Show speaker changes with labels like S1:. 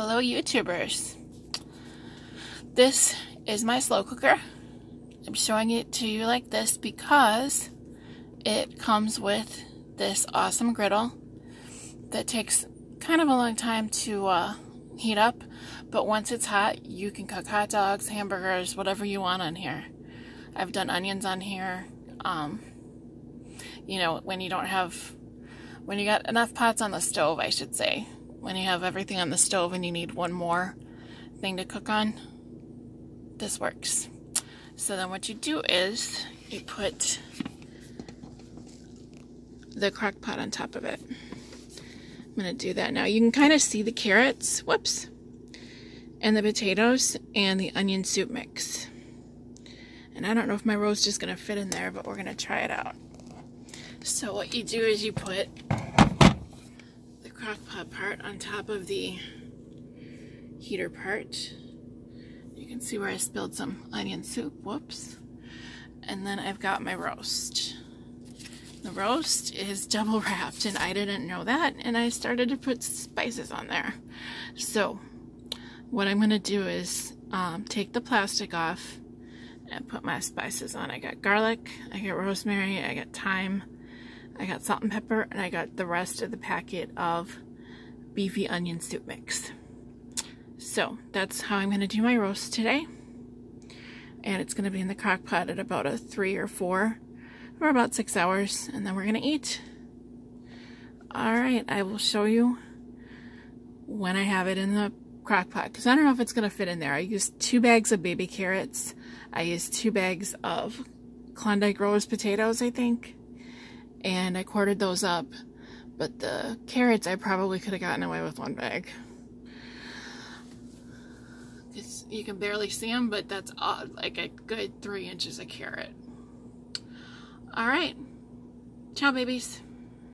S1: Hello YouTubers. This is my slow cooker. I'm showing it to you like this because it comes with this awesome griddle that takes kind of a long time to uh, heat up but once it's hot you can cook hot dogs, hamburgers, whatever you want on here. I've done onions on here. Um, you know when you don't have when you got enough pots on the stove I should say when you have everything on the stove and you need one more thing to cook on, this works. So then what you do is you put the crock pot on top of it. I'm going to do that now. You can kind of see the carrots, whoops, and the potatoes and the onion soup mix. And I don't know if my roast is going to fit in there, but we're going to try it out. So what you do is you put crock pot part on top of the heater part. You can see where I spilled some onion soup, whoops. And then I've got my roast. The roast is double wrapped and I didn't know that and I started to put spices on there. So what I'm going to do is um, take the plastic off and put my spices on. I got garlic, I got rosemary, I got thyme, I got salt and pepper, and I got the rest of the packet of beefy onion soup mix. So that's how I'm going to do my roast today. And it's going to be in the crock pot at about a three or four for about six hours. And then we're going to eat. Alright, I will show you when I have it in the crock pot. Because I don't know if it's going to fit in there. I used two bags of baby carrots. I used two bags of Klondike Rose potatoes, I think and I quartered those up. But the carrots, I probably could have gotten away with one bag. You can barely see them, but that's like a good three inches of carrot. All right. Ciao, babies.